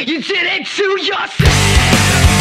You did it to yourself.